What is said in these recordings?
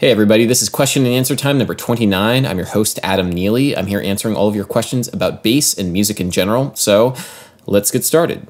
Hey, everybody, this is question and answer time number 29. I'm your host, Adam Neely. I'm here answering all of your questions about bass and music in general. So let's get started.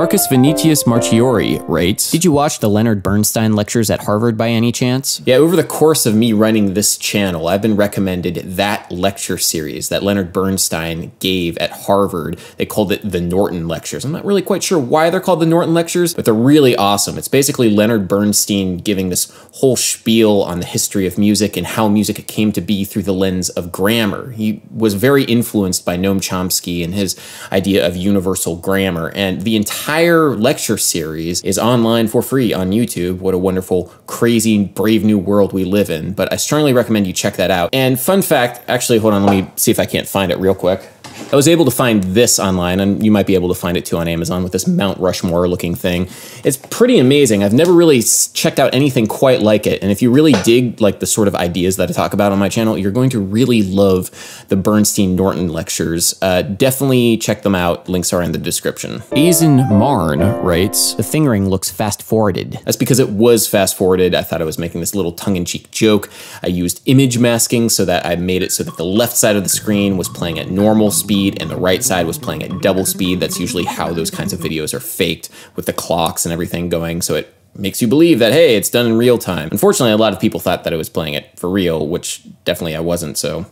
Marcus Vinicius Marchiori writes Did you watch the Leonard Bernstein lectures at Harvard by any chance? Yeah, over the course of me running this channel, I've been recommended that lecture series that Leonard Bernstein gave at Harvard. They called it the Norton Lectures. I'm not really quite sure why they're called the Norton Lectures, but they're really awesome. It's basically Leonard Bernstein giving this whole spiel on the history of music and how music came to be through the lens of grammar. He was very influenced by Noam Chomsky and his idea of universal grammar, and the entire entire lecture series is online for free on YouTube. What a wonderful, crazy, brave new world we live in. But I strongly recommend you check that out. And fun fact, actually, hold on, let me see if I can't find it real quick. I was able to find this online, and you might be able to find it too on Amazon with this Mount Rushmore looking thing. It's pretty amazing. I've never really checked out anything quite like it. And if you really dig like the sort of ideas that I talk about on my channel, you're going to really love the Bernstein Norton lectures. Uh, definitely check them out. Links are in the description. Aizen Marn writes, The fingering looks fast forwarded. That's because it was fast forwarded. I thought I was making this little tongue in cheek joke. I used image masking so that I made it so that the left side of the screen was playing at normal speed speed and the right side was playing at double speed. That's usually how those kinds of videos are faked with the clocks and everything going. So it makes you believe that, hey, it's done in real time. Unfortunately, a lot of people thought that I was playing it for real, which definitely I wasn't. So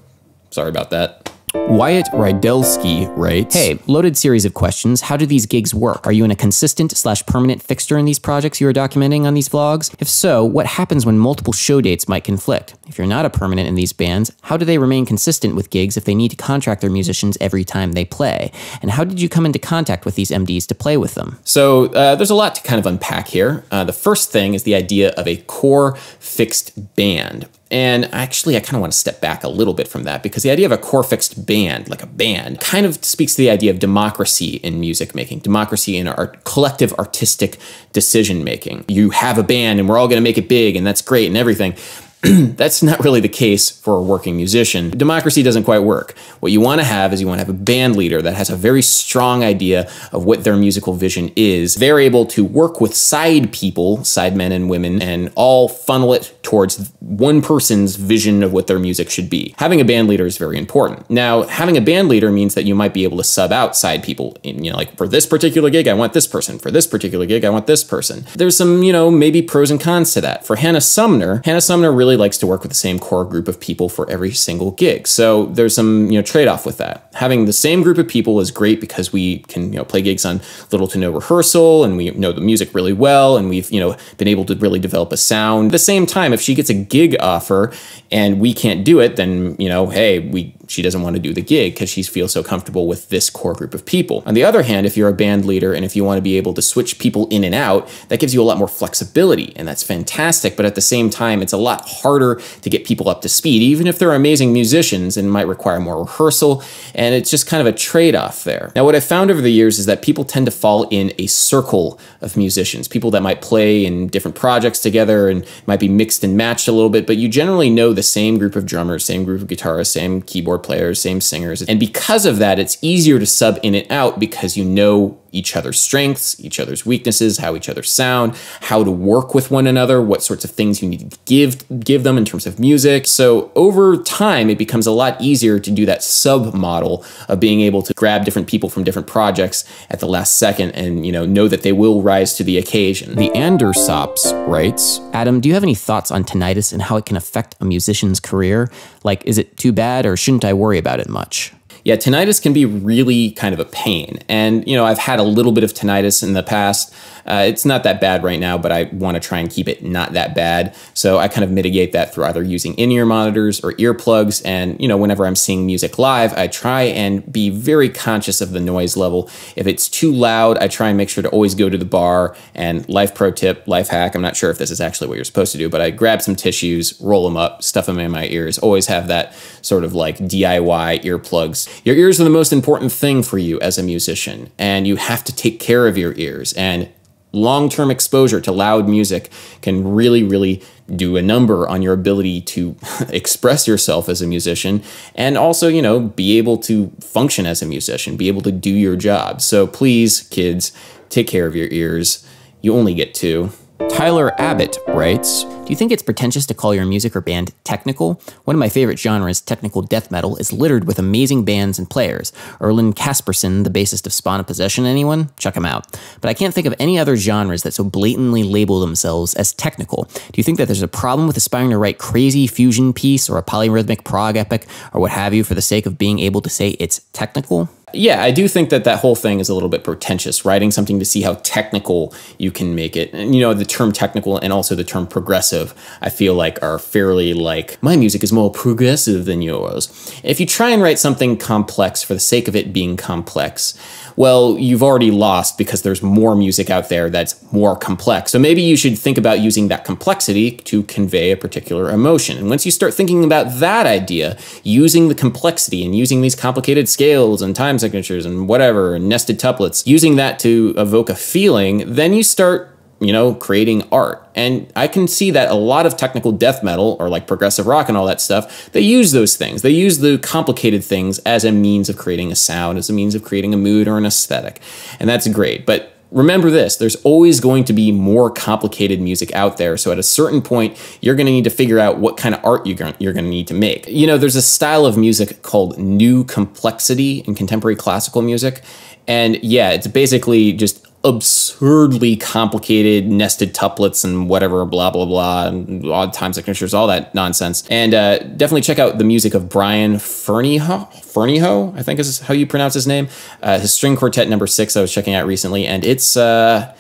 sorry about that. Wyatt Rydlewski writes, Hey, loaded series of questions. How do these gigs work? Are you in a consistent slash permanent fixture in these projects you are documenting on these vlogs? If so, what happens when multiple show dates might conflict? If you're not a permanent in these bands, how do they remain consistent with gigs if they need to contract their musicians every time they play? And how did you come into contact with these MDs to play with them? So uh, there's a lot to kind of unpack here. Uh, the first thing is the idea of a core fixed band. And actually, I kind of want to step back a little bit from that because the idea of a core fixed band, like a band, kind of speaks to the idea of democracy in music making, democracy in our collective artistic decision making. You have a band and we're all going to make it big and that's great and everything. that's not really the case for a working musician. Democracy doesn't quite work. What you want to have is you want to have a band leader that has a very strong idea of what their musical vision is. They're able to work with side people, side men and women, and all funnel it towards one person's vision of what their music should be. Having a band leader is very important. Now, having a band leader means that you might be able to sub out side people. In, you know, like for this particular gig, I want this person. For this particular gig, I want this person. There's some, you know, maybe pros and cons to that. For Hannah Sumner, Hannah Sumner really really likes to work with the same core group of people for every single gig. So there's some, you know, trade-off with that. Having the same group of people is great because we can, you know, play gigs on little to no rehearsal and we know the music really well and we've, you know, been able to really develop a sound. At the same time, if she gets a gig offer and we can't do it, then, you know, hey, we she doesn't want to do the gig because she feels so comfortable with this core group of people. On the other hand, if you're a band leader and if you want to be able to switch people in and out, that gives you a lot more flexibility and that's fantastic. But at the same time, it's a lot harder to get people up to speed, even if they're amazing musicians and might require more rehearsal. And it's just kind of a trade off there. Now, what I've found over the years is that people tend to fall in a circle of musicians, people that might play in different projects together and might be mixed and matched a little bit, but you generally know the same group of drummers, same group of guitarists, same keyboard players, same singers. And because of that, it's easier to sub in and out because you know each other's strengths, each other's weaknesses, how each other sound, how to work with one another, what sorts of things you need to give give them in terms of music. So over time, it becomes a lot easier to do that sub model of being able to grab different people from different projects at the last second and you know know that they will rise to the occasion. The Andersops writes, Adam, do you have any thoughts on tinnitus and how it can affect a musician's career? Like, is it too bad or shouldn't I worry about it much? Yeah, tinnitus can be really kind of a pain. And, you know, I've had a little bit of tinnitus in the past. Uh, it's not that bad right now, but I want to try and keep it not that bad. So I kind of mitigate that through either using in-ear monitors or earplugs. And, you know, whenever I'm seeing music live, I try and be very conscious of the noise level. If it's too loud, I try and make sure to always go to the bar. And life pro tip, life hack, I'm not sure if this is actually what you're supposed to do, but I grab some tissues, roll them up, stuff them in my ears, always have that sort of like DIY earplugs. Your ears are the most important thing for you as a musician, and you have to take care of your ears. And long term exposure to loud music can really, really do a number on your ability to express yourself as a musician and also, you know, be able to function as a musician, be able to do your job. So please, kids, take care of your ears. You only get two. Tyler Abbott writes Do you think it's pretentious to call your music or band technical? One of my favorite genres, technical death metal, is littered with amazing bands and players. Erlend Caspersen, the bassist of Spawn of Possession, anyone? Check him out. But I can't think of any other genres that so blatantly label themselves as technical. Do you think that there's a problem with aspiring to write crazy fusion piece or a polyrhythmic prog epic or what have you for the sake of being able to say it's technical? Yeah, I do think that that whole thing is a little bit pretentious, writing something to see how technical you can make it. And, you know, the term technical and also the term progressive, I feel like are fairly like, my music is more progressive than yours. If you try and write something complex for the sake of it being complex, well, you've already lost because there's more music out there that's more complex. So maybe you should think about using that complexity to convey a particular emotion. And once you start thinking about that idea, using the complexity and using these complicated scales and time signatures and whatever, and nested tuplets, using that to evoke a feeling, then you start you know, creating art. And I can see that a lot of technical death metal or like progressive rock and all that stuff, they use those things. They use the complicated things as a means of creating a sound, as a means of creating a mood or an aesthetic. And that's great. But remember this there's always going to be more complicated music out there. So at a certain point, you're going to need to figure out what kind of art you're going to need to make. You know, there's a style of music called new complexity in contemporary classical music. And yeah, it's basically just absurdly complicated nested tuplets and whatever, blah, blah, blah, and odd time signatures, all that nonsense. And uh, definitely check out the music of Brian Ferneyhough, Ferneyhough, I think is how you pronounce his name. Uh, his string quartet number six I was checking out recently, and it's, uh,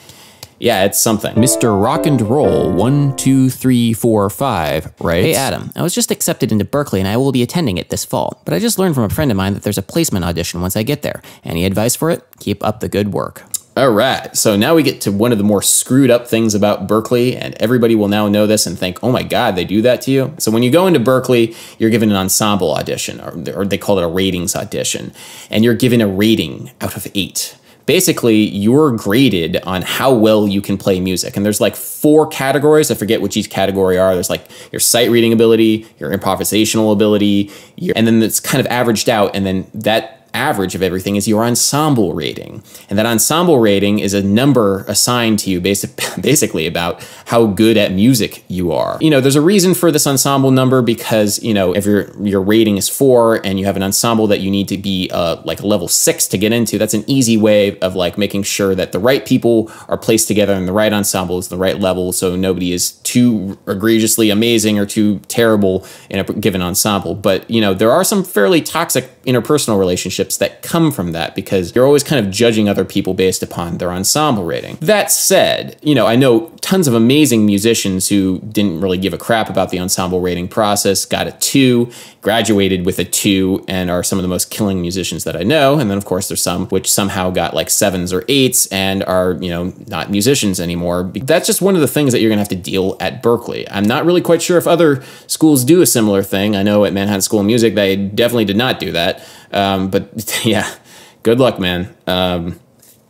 yeah, it's something. Mr. Rock and Roll, one, two, three, four, five, right? Hey, Adam, I was just accepted into Berklee and I will be attending it this fall, but I just learned from a friend of mine that there's a placement audition once I get there. Any advice for it? Keep up the good work. All right. So now we get to one of the more screwed up things about Berklee, and everybody will now know this and think, oh my God, they do that to you. So when you go into Berklee, you're given an ensemble audition, or, they call it a ratings audition, and you're given a rating out of eight. Basically, you're graded on how well you can play music. And there's like four categories. I forget which each category are. There's like your sight reading ability, your improvisational ability, your, and then it's kind of averaged out. And then that average of everything is your ensemble rating. And that ensemble rating is a number assigned to you basic, basically about how good at music you are. You know, there's a reason for this ensemble number because, you know, if your your rating is 4 and you have an ensemble that you need to be uh, like a level 6 to get into, that's an easy way of like making sure that the right people are placed together in the right ensembles, the right level so nobody is too egregiously amazing or too terrible in a given ensemble. But, you know, there are some fairly toxic interpersonal relationships that come from that because you're always kind of judging other people based upon their ensemble rating. That said, you know, I know tons of amazing musicians who didn't really give a crap about the ensemble rating process, got a two, graduated with a two, and are some of the most killing musicians that I know. And then, of course, there's some which somehow got like sevens or eights and are, you know, not musicians anymore. That's just one of the things that you're going to have to deal at Berklee. I'm not really quite sure if other schools do a similar thing. I know at Manhattan School of Music, they definitely did not do that. Um, but yeah, good luck, man. Um,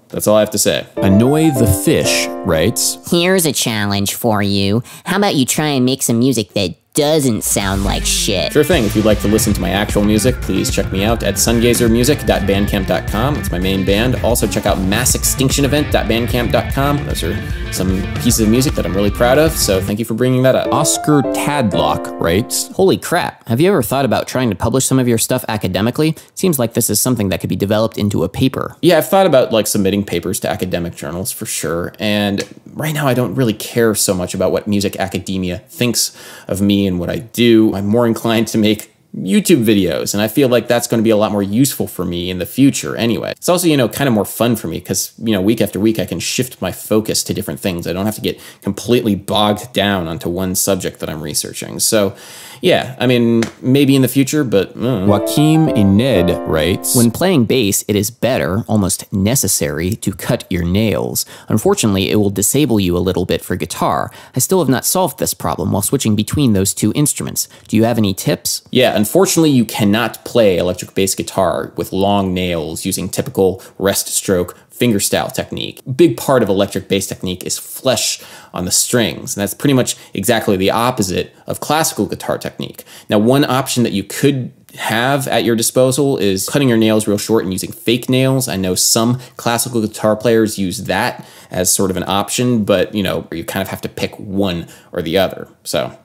that's all I have to say. Annoy the Fish writes Here's a challenge for you. How about you try and make some music that doesn't sound like shit. Sure thing. If you'd like to listen to my actual music, please check me out at sungazermusic.bandcamp.com. It's my main band. Also, check out massextinctionevent.bandcamp.com. Those are some pieces of music that I'm really proud of, so thank you for bringing that up. Oscar Tadlock writes Holy crap, have you ever thought about trying to publish some of your stuff academically? Seems like this is something that could be developed into a paper. Yeah, I've thought about like submitting papers to academic journals for sure, and right now I don't really care so much about what music academia thinks of me and what I do. I'm more inclined to make YouTube videos, and I feel like that's going to be a lot more useful for me in the future anyway. It's also, you know, kind of more fun for me because, you know, week after week I can shift my focus to different things. I don't have to get completely bogged down onto one subject that I'm researching. So, yeah, I mean, maybe in the future, but. Uh. Joachim Ihned writes When playing bass, it is better, almost necessary, to cut your nails. Unfortunately, it will disable you a little bit for guitar. I still have not solved this problem while switching between those two instruments. Do you have any tips? Yeah, unfortunately, you cannot play electric bass guitar with long nails using typical rest stroke fingerstyle technique. Big part of electric bass technique is flesh on the strings, and that's pretty much exactly the opposite of classical guitar technique. Now, one option that you could have at your disposal is cutting your nails real short and using fake nails. I know some classical guitar players use that as sort of an option, but you know, you kind of have to pick one or the other. So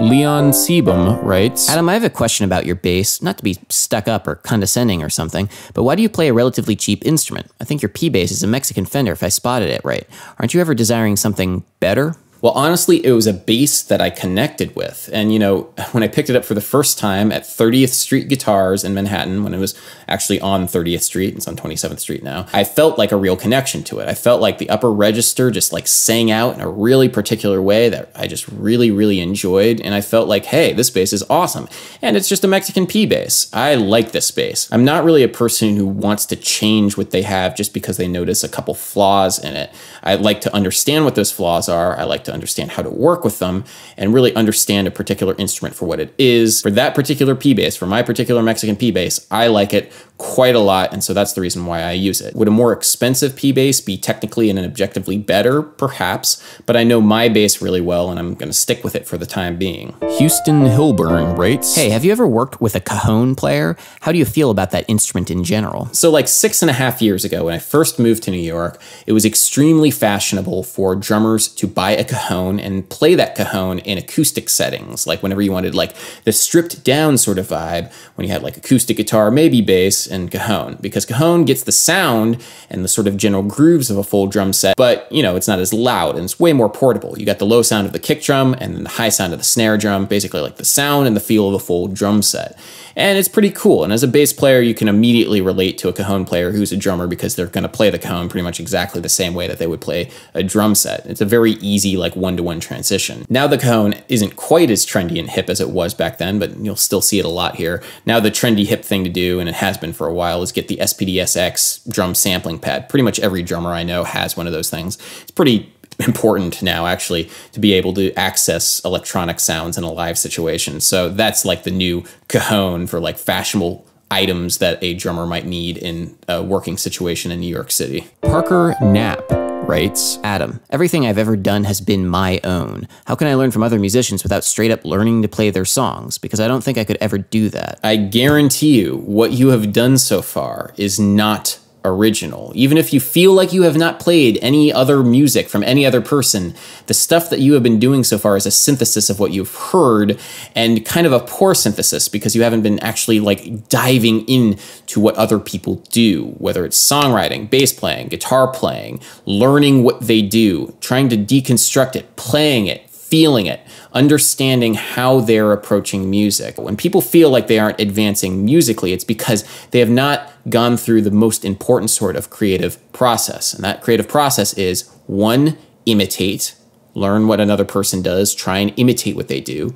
Leon Sibum writes Adam, I have a question about your bass. Not to be stuck up or condescending or something, but why do you play a relatively cheap instrument? I think your P bass is a Mexican Fender if I spotted it right. Aren't you ever desiring something better? Well, honestly, it was a bass that I connected with. And, you know, when I picked it up for the first time at 30th Street Guitars in Manhattan, when it was actually on 30th Street, it's on 27th Street now, I felt like a real connection to it. I felt like the upper register just like sang out in a really particular way that I just really, really enjoyed. And I felt like, hey, this bass is awesome. And it's just a Mexican P bass. I like this bass. I'm not really a person who wants to change what they have just because they notice a couple flaws in it. I like to understand what those flaws are. I like to understand how to work with them and really understand a particular instrument for what it is. For that particular P bass, for my particular Mexican P bass, I like it quite a lot, and so that's the reason why I use it. Would a more expensive P bass be technically and objectively better? Perhaps, but I know my bass really well, and I'm going to stick with it for the time being. Houston Hilburn writes, Hey, have you ever worked with a cajon player? How do you feel about that instrument in general? So, like six and a half years ago, when I first moved to New York, it was extremely fashionable for drummers to buy a cajon and play that cajon in acoustic settings, like whenever you wanted like the stripped down sort of vibe, when you had like acoustic guitar, maybe bass, and cajon. Because cajon gets the sound and the sort of general grooves of a full drum set, but you know, it's not as loud and it's way more portable. You got the low sound of the kick drum and then the high sound of the snare drum, basically like the sound and the feel of a full drum set and it's pretty cool. And as a bass player, you can immediately relate to a cajon player who's a drummer because they're going to play the cajon pretty much exactly the same way that they would play a drum set. It's a very easy, like one to one transition. Now the cajon isn't quite as trendy and hip as it was back then, but you'll still see it a lot here. Now the trendy hip thing to do, and it has been for a while, is get the SPD-SX drum sampling pad. Pretty much every drummer I know has one of those things. It's pretty important now actually to be able to access electronic sounds in a live situation. So that's like the new cajon for like fashionable items that a drummer might need in a working situation in New York City. Parker Knapp writes Adam, everything I've ever done has been my own. How can I learn from other musicians without straight up learning to play their songs? Because I don't think I could ever do that. I guarantee you, what you have done so far is not original. Even if you feel like you have not played any other music from any other person, the stuff that you have been doing so far is a synthesis of what you've heard and kind of a poor synthesis because you haven't been actually like diving in to what other people do, whether it's songwriting, bass playing, guitar playing, learning what they do, trying to deconstruct it, playing it, feeling it, understanding how they're approaching music. When people feel like they aren't advancing musically, it's because they have not gone through the most important sort of creative process. And that creative process is one, imitate, learn what another person does, try and imitate what they do.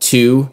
Two,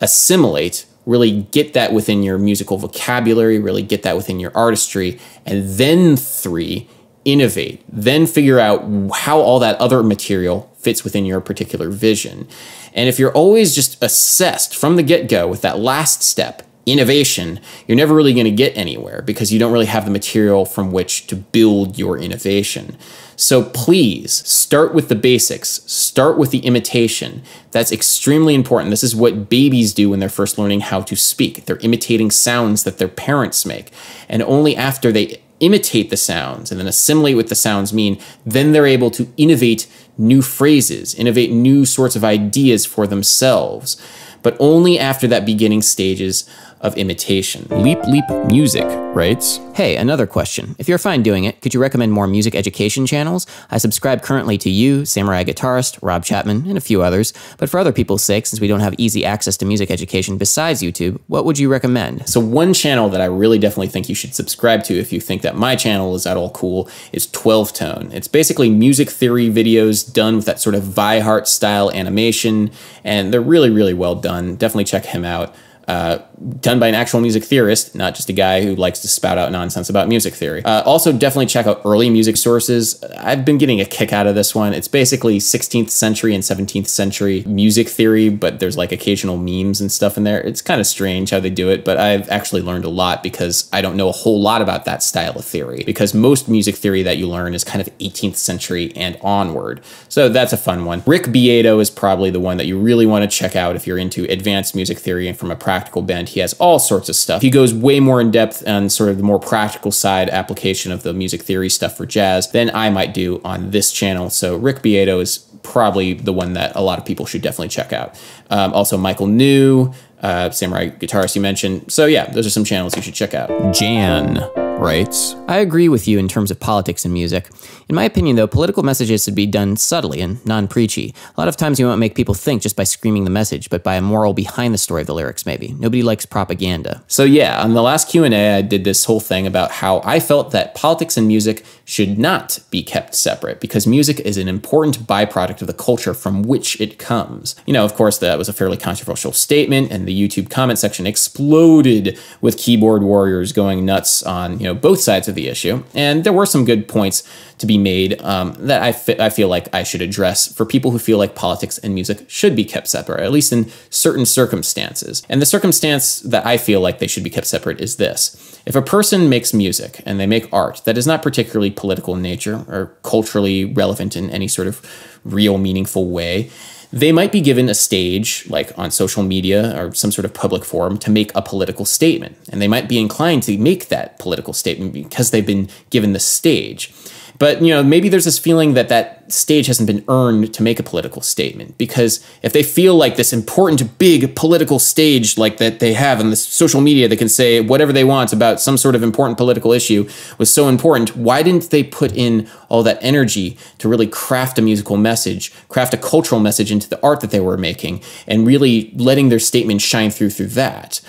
assimilate, really get that within your musical vocabulary, really get that within your artistry. And then three, innovate, then figure out how all that other material fits within your particular vision. And if you're always just assessed from the get go with that last step, innovation, you're never really going to get anywhere because you don't really have the material from which to build your innovation. So please start with the basics, start with the imitation. That's extremely important. This is what babies do when they're first learning how to speak. They're imitating sounds that their parents make. And only after they imitate the sounds and then assimilate what the sounds mean, then they're able to innovate new phrases, innovate new sorts of ideas for themselves. But only after that beginning stages of imitation. Leap Leap Music writes Hey, another question. If you're fine doing it, could you recommend more music education channels? I subscribe currently to you, Samurai Guitarist, Rob Chapman, and a few others. But for other people's sake, since we don't have easy access to music education besides YouTube, what would you recommend? So, one channel that I really definitely think you should subscribe to if you think that my channel is at all cool is 12 Tone. It's basically music theory videos done with that sort of Vi style animation, and they're really, really well done. Definitely check him out uh, done by an actual music theorist, not just a guy who likes to spout out nonsense about music theory. Uh, also, definitely check out early music sources. I've been getting a kick out of this one. It's basically 16th century and 17th century music theory, but there's like occasional memes and stuff in there. It's kind of strange how they do it, but I've actually learned a lot because I don't know a whole lot about that style of theory, because most music theory that you learn is kind of 18th century and onward. So that's a fun one. Rick Beato is probably the one that you really want to check out if you're into advanced music theory and from a practical bent and he has all sorts of stuff. He goes way more in depth on sort of the more practical side application of the music theory stuff for jazz than I might do on this channel. So Rick Beato is probably the one that a lot of people should definitely check out. Um, also, Michael New, uh, Samurai Guitarist you mentioned. So yeah, those are some channels you should check out. Jan writes I agree with you in terms of politics and music. In my opinion, though, political messages should be done subtly and non preachy. A lot of times you won't make people think just by screaming the message, but by a moral behind the story of the lyrics, maybe. Nobody likes propaganda. So yeah, on the last Q&A, I did this whole thing about how I felt that politics and music should not be kept separate because music is an important byproduct of the culture from which it comes. You know, of course, that was a fairly controversial statement, and the YouTube comment section exploded with keyboard warriors going nuts on, you know, both sides of the issue. And there were some good points to be made um, that I, I feel like I should address for people who feel like politics and music should be kept separate, at least in certain circumstances. And the circumstance that I feel like they should be kept separate is this. If a person makes music and they make art that is not particularly political in nature or culturally relevant in any sort of real meaningful way, they might be given a stage, like on social media or some sort of public forum, to make a political statement. And they might be inclined to make that political statement because they've been given the stage. But you know, maybe there's this feeling that that stage hasn't been earned to make a political statement because if they feel like this important big political stage like that they have in the social media that can say whatever they want about some sort of important political issue was so important, why didn't they put in all that energy to really craft a musical message, craft a cultural message into the art that they were making and really letting their statement shine through through that?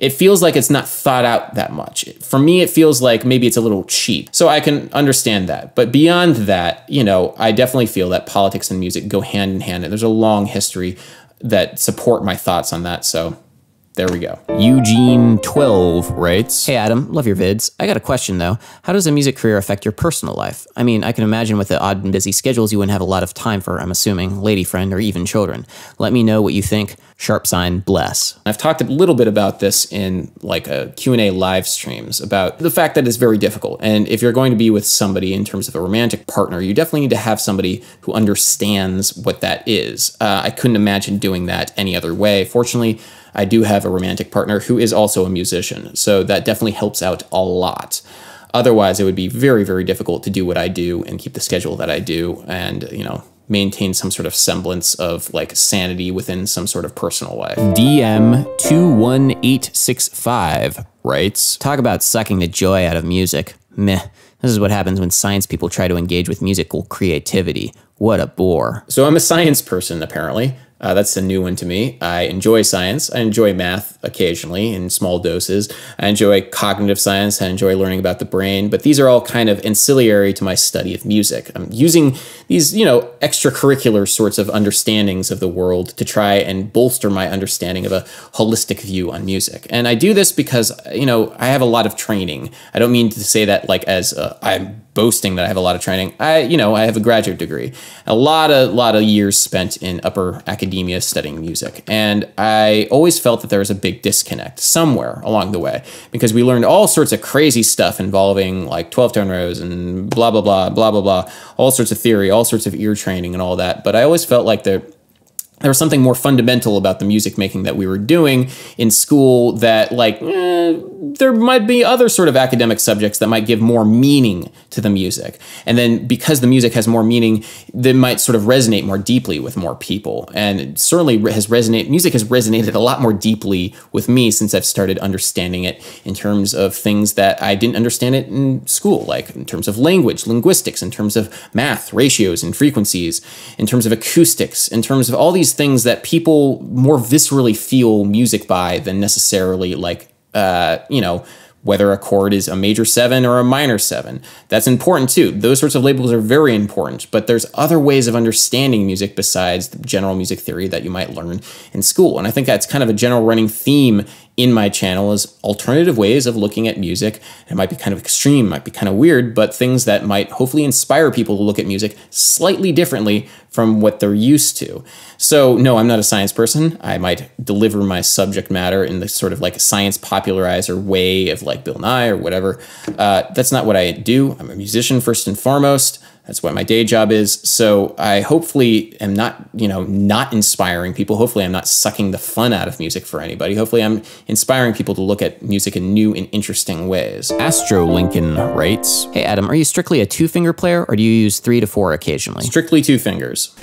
It feels like it's not thought out that much. For me, it feels like maybe it's a little cheap. So I can understand that. But beyond that, you know, I definitely feel that politics and music go hand in hand. And there's a long history that support my thoughts on that. So there we go. Eugene12 writes Hey Adam, love your vids. I got a question though. How does a music career affect your personal life? I mean, I can imagine with the odd and busy schedules, you wouldn't have a lot of time for, I'm assuming, lady friend or even children. Let me know what you think. Sharp sign, bless. I've talked a little bit about this in like a Q&A live streams about the fact that it's very difficult. And if you're going to be with somebody in terms of a romantic partner, you definitely need to have somebody who understands what that is. Uh, I couldn't imagine doing that any other way. Fortunately, I do have a romantic partner who is also a musician, so that definitely helps out a lot. Otherwise, it would be very, very difficult to do what I do and keep the schedule that I do and, you know, maintain some sort of semblance of like sanity within some sort of personal life. DM21865 writes Talk about sucking the joy out of music. Meh. This is what happens when science people try to engage with musical creativity. What a bore. So I'm a science person, apparently. Uh, that's a new one to me. I enjoy science. I enjoy math occasionally in small doses. I enjoy cognitive science. I enjoy learning about the brain. But these are all kind of ancillary to my study of music. I'm using these, you know, extracurricular sorts of understandings of the world to try and bolster my understanding of a holistic view on music. And I do this because, you know, I have a lot of training. I don't mean to say that like as uh, I'm boasting that I have a lot of training. I, you know, I have a graduate degree, a lot of lot of years spent in upper academia studying music, and I always felt that there was a big disconnect somewhere along the way because we learned all sorts of crazy stuff involving like twelve tone rows and blah blah blah blah blah blah, all sorts of theory, all sorts of ear training and all that. But I always felt like there there was something more fundamental about the music making that we were doing in school that like eh, there might be other sort of academic subjects that might give more meaning to the music. And then because the music has more meaning they might sort of resonate more deeply with more people. And certainly has resonate music has resonated a lot more deeply with me since i've started understanding it in terms of things that i didn't understand it in school like in terms of language linguistics in terms of math ratios and frequencies in terms of acoustics in terms of all these things that people more viscerally feel music by than necessarily like uh, you know whether a chord is a major seven or a minor seven. That's important too. Those sorts of labels are very important, but there's other ways of understanding music besides the general music theory that you might learn in school. And I think that's kind of a general running theme in my channel is alternative ways of looking at music. It might be kind of extreme, might be kind of weird, but things that might hopefully inspire people to look at music slightly differently from what they're used to. So, no, I'm not a science person. I might deliver my subject matter in the sort of like science popularizer way of like Bill Nye or whatever. Uh, that's not what I do. I'm a musician first and foremost. That's what my day job is. So I hopefully am not, you know, not inspiring people. Hopefully I'm not sucking the fun out of music for anybody. Hopefully I'm inspiring people to look at music in new and interesting ways. Astro Lincoln writes, Hey Adam, are you strictly a two finger player or do you use three to four occasionally? Strictly two fingers.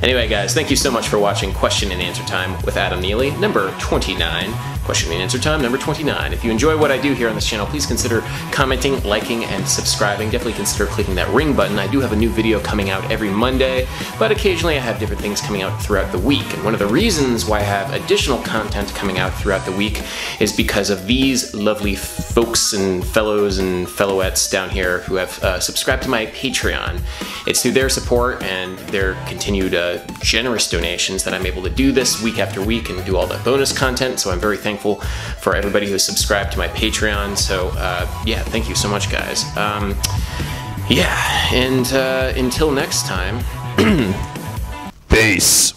Anyway, guys, thank you so much for watching Question and Answer Time with Adam Neely, number 29. Question and Answer Time, number 29. If you enjoy what I do here on this channel, please consider commenting, liking, and subscribing. Definitely consider clicking that ring button. I do have a new video coming out every Monday, but occasionally I have different things coming out throughout the week. And one of the reasons why I have additional content coming out throughout the week is because of these lovely folks and fellows and fellowettes down here who have uh, subscribed to my Patreon. It's through their support and their continued uh, generous donations that I'm able to do this week after week and do all the bonus content. So I'm very thankful for everybody who subscribed to my Patreon. So uh, yeah, thank you so much, guys. Um, yeah, and uh, until next time. Peace.